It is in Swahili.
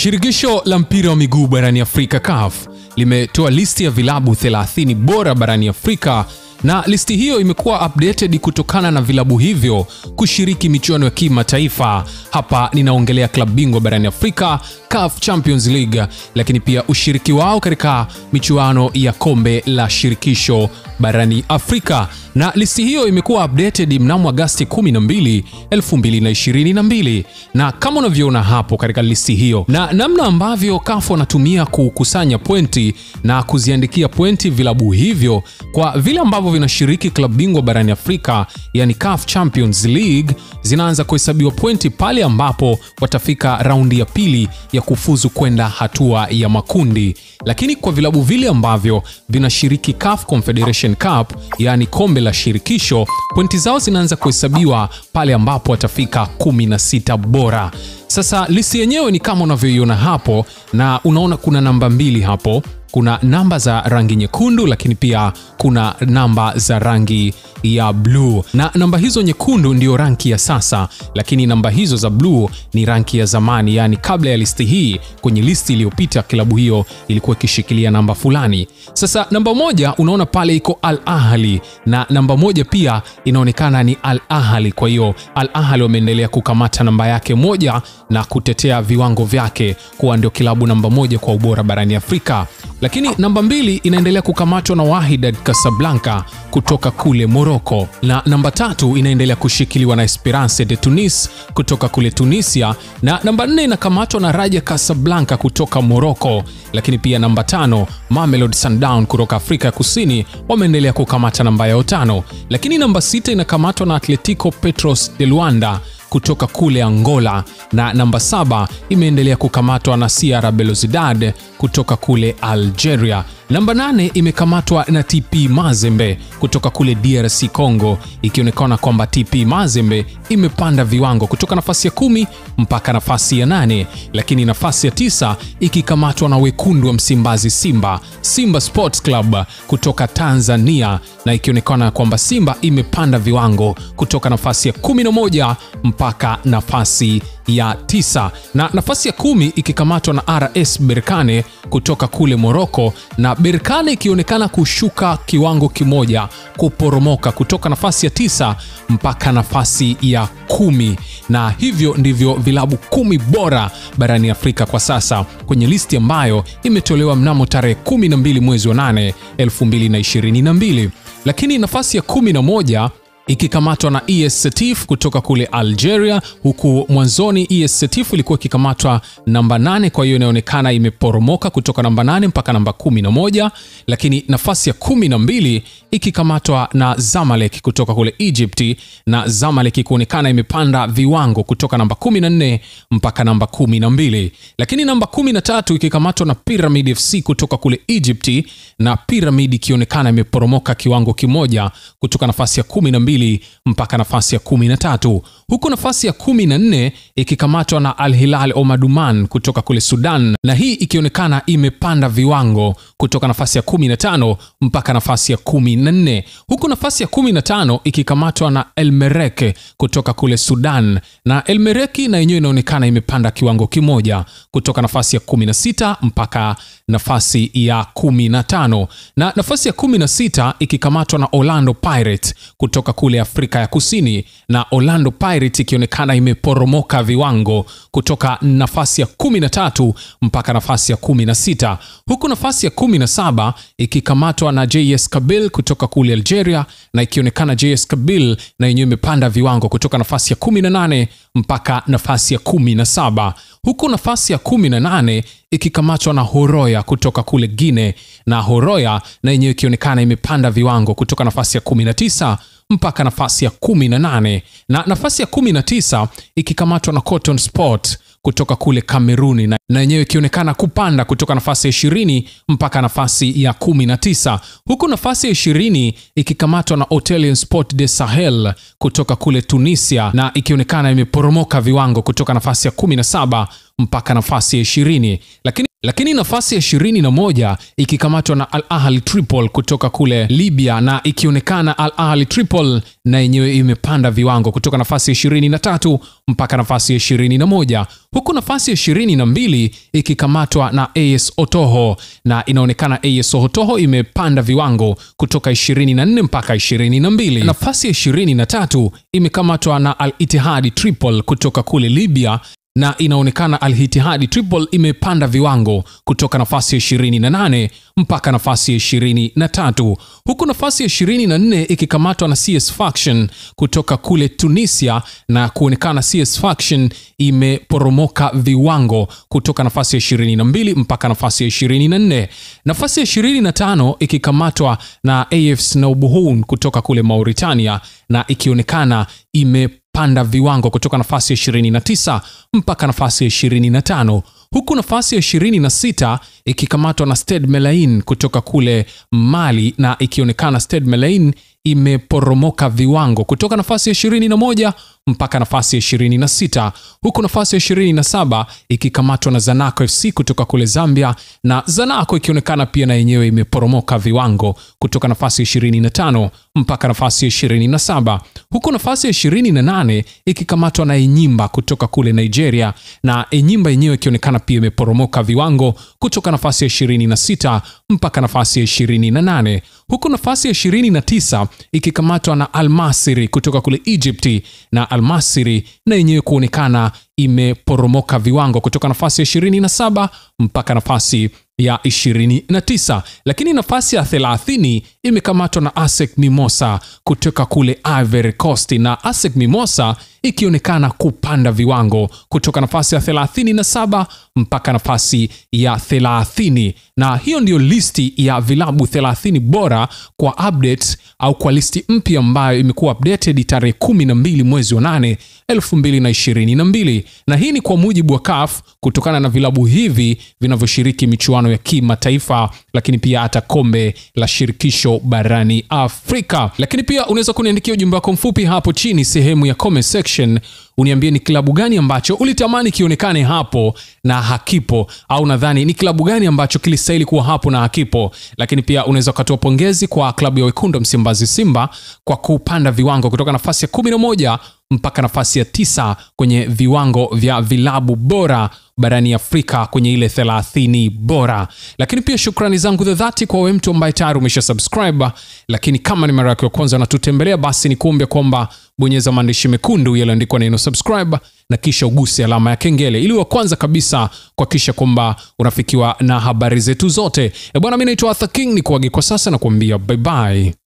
Shirikisho la mpira wa miguu barani Afrika CAF limetoa listi ya vilabu 30 bora barani Afrika na listi hiyo imekuwa updated kutokana na vilabu hivyo kushiriki michuano ya kimataifa. Hapa ninaongelea klabu bingwa barani Afrika, CAF Champions League, lakini pia ushiriki wao katika michuano ya kombe la shirikisho barani Afrika. Na listi hiyo imekuwa updated mnamo Agasti 12, 2022, na kama unavyoona hapo katika listi hiyo, na namna ambavyo CAF wanatumia kukusanya pointi na kuziandikia pointi vilabu hivyo kwa vile ambavyo vinashiriki klabu bingwa barani Afrika, yani CAF Champions League, zinaanza kuhesabiwa pointi pale ambapo watafika raundi ya pili ya kufuzu kwenda hatua ya makundi. Lakini kwa vilabu vile ambavyo vinashiriki CAF Confederation Cup, yani kombe la shirikisho, pointi zao zinaanza kuhesabiwa pale ambapo watafika 16 bora. Sasa listi yenyewe ni kama unavyoiona hapo, na unaona kuna namba mbili hapo kuna namba za rangi nyekundu lakini pia kuna namba za rangi ya bluu, na namba hizo nyekundu ndio ranki ya sasa, lakini namba hizo za bluu ni ranki ya zamani, yaani kabla ya listi hii. Kwenye listi iliyopita klabu hiyo ilikuwa ikishikilia namba fulani. Sasa namba moja unaona pale iko Al Ahli na namba moja pia inaonekana ni Al Ahli. Kwa hiyo Al Ahli wameendelea kukamata namba yake moja na kutetea viwango vyake kuwa ndio kilabu namba moja kwa ubora barani Afrika lakini namba mbili inaendelea kukamatwa na wahidad Casablanca kutoka kule Morocco, na namba tatu inaendelea kushikiliwa na Esperance de Tunis kutoka kule Tunisia, na namba nne inakamatwa na Raja Casablanca kutoka Morocco. Lakini pia namba tano mamelod Sundown kutoka Afrika ya Kusini wameendelea kukamata namba yao tano, lakini namba sita inakamatwa na Atletico Petros de Luanda kutoka kule Angola na namba saba imeendelea kukamatwa na CR Belouizdad kutoka kule Algeria. Namba nane imekamatwa na TP Mazembe kutoka kule DRC Congo, ikionekana kwamba TP Mazembe imepanda viwango kutoka nafasi ya kumi mpaka nafasi ya nane, lakini nafasi ya tisa ikikamatwa na wekundu wa Msimbazi Simba, Simba Sports Club kutoka Tanzania, na ikionekana kwamba Simba imepanda viwango kutoka nafasi ya 11 mpaka nafasi ya tisa na nafasi ya kumi ikikamatwa na RS Berkane kutoka kule Moroko, na Berkane ikionekana kushuka kiwango kimoja, kuporomoka kutoka nafasi ya tisa mpaka nafasi ya kumi. Na hivyo ndivyo vilabu kumi bora barani Afrika kwa sasa kwenye listi ambayo imetolewa mnamo tarehe 12 mwezi wa 8 2022, lakini nafasi ya 11 ikikamatwa na ES Setif kutoka kule Algeria, huku mwanzoni ES Setif ilikuwa ikikamatwa namba nane, kwa hiyo inaonekana imeporomoka kutoka namba nane mpaka namba 11, lakini nafasi ya 12 ikikamatwa na Zamalek kutoka kule Egypt, na Zamalek kuonekana imepanda viwango kutoka namba 14 mpaka namba 12, lakini namba 13 ikikamatwa na Pyramid FC kutoka kule Egypt, na Pyramid ikionekana imeporomoka kiwango kimoja kutoka nafasi ya 12 mpaka nafasi ya 13, huku nafasi ya 14 ikikamatwa na Al Hilal Omaduman kutoka kule Sudan, na hii ikionekana imepanda viwango kutoka nafasi ya 15 mpaka nafasi ya 14, huku nafasi ya 15 ikikamatwa na El Merrek kutoka kule Sudan, na El Merrek na yenyewe inaonekana imepanda kiwango kimoja kutoka nafasi ya 16 mpaka nafasi ya 15, na nafasi ya 16 ikikamatwa na Orlando Pirates kutoka kule Afrika ya Kusini, na Orlando Pirates ikionekana imeporomoka viwango kutoka nafasi ya 13 mpaka nafasi ya 16, huku nafasi ya 17 ikikamatwa na JS Kabil kutoka kule Algeria, na ikionekana JS Kabil na yenyewe imepanda viwango kutoka nafasi ya 18 mpaka nafasi ya 17, huku nafasi ya 18 ikikamatwa na Horoya kutoka kule guine na Horoya na yenyewe ikionekana imepanda viwango kutoka nafasi ya 19 mpaka nafasi ya 18 na nafasi ya 19 ikikamatwa na Cotton Sport kutoka kule Kameruni na yenyewe ikionekana kupanda kutoka nafasi ya 20 mpaka nafasi ya 19, huku nafasi ya 20 ikikamatwa na Otelian Sport de Sahel kutoka kule Tunisia na ikionekana imeporomoka viwango kutoka nafasi ya 17 mpaka nafasi ya 20 lakini lakini nafasi ya 21 ikikamatwa na Al Ahli Tripoli kutoka kule Libya, na ikionekana Al Ahli Tripoli na yenyewe imepanda viwango kutoka nafasi ya 23 mpaka nafasi ya 21, huku nafasi ya 22 ikikamatwa na AS Otoho, na inaonekana AS Otoho imepanda viwango kutoka 24 mpaka 22. Nafasi ya 23 imekamatwa na Al Ittihad Tripoli kutoka kule Libya na inaonekana alhitihadi Tripoli imepanda viwango kutoka nafasi ya 28 mpaka nafasi ya 23, huku nafasi ya 24 ikikamatwa na CS Faction kutoka kule Tunisia, na kuonekana CS Faction imeporomoka viwango kutoka nafasi ya 22 mpaka nafasi ya 24. Nafasi ya 25 ikikamatwa na af snowbuhun kutoka kule Mauritania, na ikionekana ime panda viwango kutoka nafasi ya 29 mpaka nafasi ya 25 huku nafasi ya 26 ikikamatwa na Stade Melain kutoka kule Mali na ikionekana Stade Melain imeporomoka viwango kutoka nafasi ya 21 mpaka nafasi ya 26 huku nafasi ya 27 ikikamatwa na Zanaco FC kutoka kule Zambia na Zanaco ikionekana pia na yenyewe imeporomoka viwango kutoka nafasi ya 25 mpaka nafasi ya 27 huku nafasi ya 28 ikikamatwa na Enyimba kutoka kule Nigeria na Enyimba yenyewe ikionekana pia imeporomoka viwango kutoka nafasi ya 26 mpaka nafasi ya 28 huku nafasi ya 29 ikikamatwa na Almasiri kutoka kule Egypti na Almasiri na yenyewe kuonekana imeporomoka viwango kutoka nafasi ya 27 mpaka nafasi ya 29 lakini nafasi ya 30 imekamatwa na ASEC Mimosa kutoka kule Ivory Coast na ASEC Mimosa ikionekana kupanda viwango kutoka nafasi ya 37 mpaka nafasi ya 30 na hiyo ndiyo listi ya vilabu 30 bora kwa update au kwa listi mpya ambayo imekuwa updated tarehe 12 mwezi wa 8 2022 na hii ni kwa mujibu wa CAF kutokana na vilabu hivi vinavyoshiriki michuano ya kimataifa lakini pia hata kombe la shirikisho barani Afrika. Lakini pia unaweza kuniandikia ujumbe wako mfupi hapo chini sehemu ya comment section, uniambie ni klabu gani ambacho ulitamani kionekane hapo na hakipo, au nadhani ni klabu gani ambacho kilistahili kuwa hapo na hakipo. Lakini pia unaweza ukatoa pongezi kwa klabu ya wekundu Msimbazi Simba kwa kupanda viwango kutoka nafasi ya 11 mpaka nafasi ya tisa kwenye viwango vya vilabu bora barani Afrika kwenye ile 30 bora. Lakini pia shukrani zangu za dhati kwa we mtu ambaye tayari umesha subscribe, lakini kama ni mara yako ya kwanza natutembelea, basi ni kuombe kwamba bonyeza maandishi mekundu yaliyoandikwa neno subscribe na kisha uguse alama ya kengele ili wa kwanza kabisa kuhakikisha kwamba unafikiwa na habari zetu zote. ebwana bwana, mimi naitwa Arthur King, ni kuage kwa sasa na kuambia bye bye.